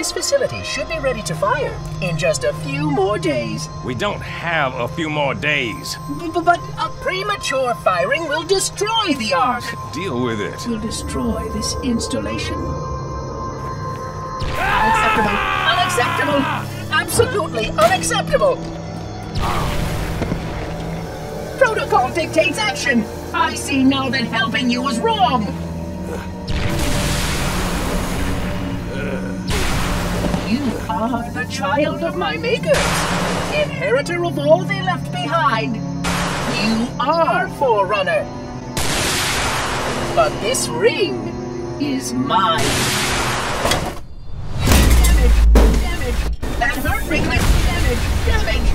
This facility should be ready to fire in just a few more days. We don't have a few more days. B- But a premature firing will destroy the Ark. Deal with it. Will destroy this installation. Ah! Unacceptable. Unacceptable. Absolutely unacceptable. Protocol dictates action. I see now that helping you was wrong. You are the child of my makers, inheritor of all they left behind. You are Forerunner. But this ring is mine. Damage! Damage! That hurt Damage! Damage!